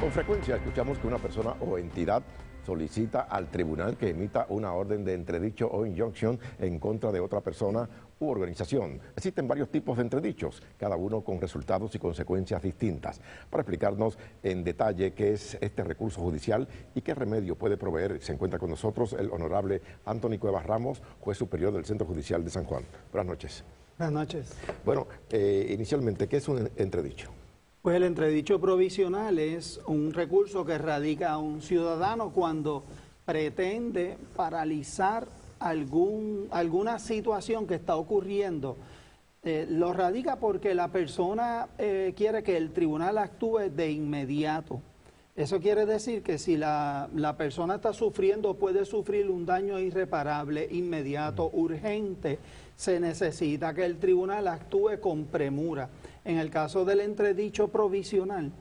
Con frecuencia escuchamos que una persona o entidad solicita al tribunal que emita una orden de entredicho o injunction en contra de otra persona u organización. Existen varios tipos de entredichos, cada uno con resultados y consecuencias distintas. Para explicarnos en detalle qué es este recurso judicial y qué remedio puede proveer, se encuentra con nosotros el honorable Anthony Cuevas Ramos, juez superior del Centro Judicial de San Juan. Buenas noches. Buenas noches. Bueno, eh, inicialmente, ¿qué es un entredicho? Pues el entredicho provisional es un recurso que radica a un ciudadano cuando pretende paralizar algún, alguna situación que está ocurriendo. Eh, lo radica porque la persona eh, quiere que el tribunal actúe de inmediato. Eso quiere decir que si la, la persona está sufriendo, puede sufrir un daño irreparable, inmediato, urgente, se necesita que el tribunal actúe con premura. En el caso del entredicho provisional,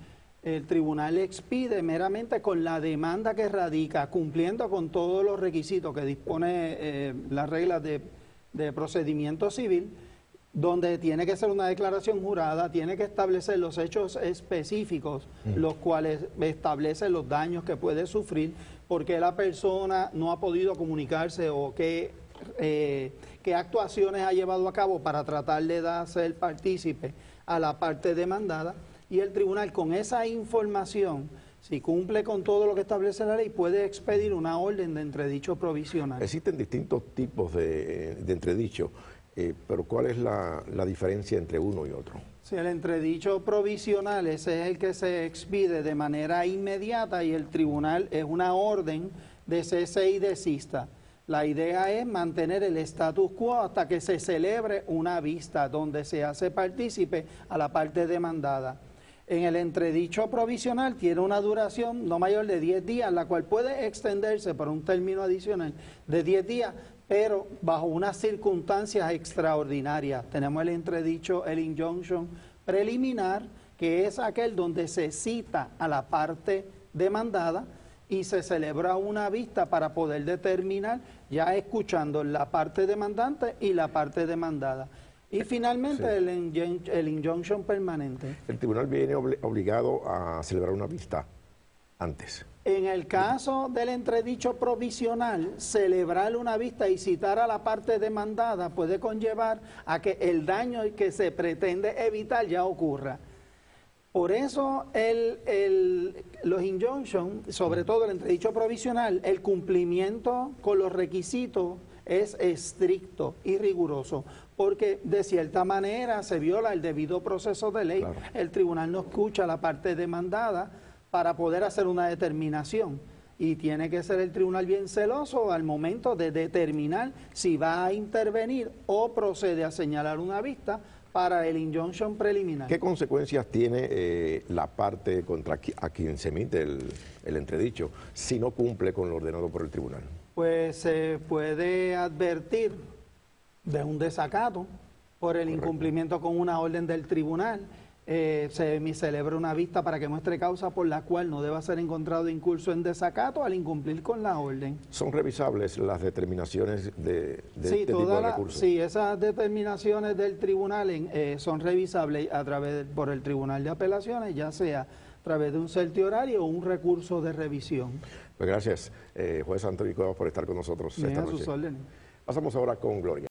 el tribunal expide meramente con la demanda que radica, cumpliendo con todos los requisitos que dispone eh, las reglas de, de procedimiento civil, donde tiene que ser una declaración jurada, tiene que establecer los hechos específicos, mm. los cuales establecen los daños que puede sufrir, porque la persona no ha podido comunicarse o qué, eh, qué actuaciones ha llevado a cabo para tratar de ser partícipe a la parte demandada y el tribunal con esa información, si cumple con todo lo que establece la ley, puede expedir una orden de entredicho provisional. Existen distintos tipos de, entredicho, eh, pero ¿cuál es la, diferencia entre uno y otro? Sí, el entredicho provisional ese es el que se expide de manera inmediata y el tribunal es una orden de cese y desista. La idea es mantener el status quo hasta que se celebre una vista donde se hace partícipe a la parte demandada. En el entredicho provisional tiene una duración no mayor de 10 días, la cual puede extenderse por un término adicional de 10 días, pero bajo unas circunstancias extraordinarias. Tenemos el entredicho, el injunction preliminar, que es aquel donde se cita a la parte demandada y se celebra una vista para poder determinar, ya escuchando la parte demandante y la parte demandada. Y finalmente el, el injunction permanente. El tribunal viene obligado a celebrar una vista antes. En el caso del entredicho provisional, celebrar una vista y citar a la parte demandada puede conllevar a que el daño que se pretende evitar ya ocurra. Por eso el, los injunctions, sobre todo el entredicho provisional, el cumplimiento con los requisitos es estricto y riguroso, porque de cierta manera se viola el debido proceso de ley. El tribunal no escucha la parte demandada para poder hacer una determinación y tiene que ser el tribunal bien celoso al momento de determinar si va a intervenir o procede a señalar una vista para el injunction preliminar. ¿Qué consecuencias tiene eh, la parte contra a quien se emite el, entredicho si no cumple con lo ordenado por el tribunal? Pues se puede advertir de un desacato por el incumplimiento con una orden del tribunal eh, se celebra una vista para que muestre causa por la cual no deba ser encontrado incurso en desacato al incumplir con la orden. ¿Son revisables las determinaciones de, de sí, este tipo de recursos? Sí, esas determinaciones del tribunal eh, son revisables a través por el Tribunal de Apelaciones, ya sea a través de un certiorario o un recurso de revisión. Pues gracias, eh, juez Antonio Cuevas, por estar con nosotros esta noche. Sus órdenes. Pasamos ahora con Gloria.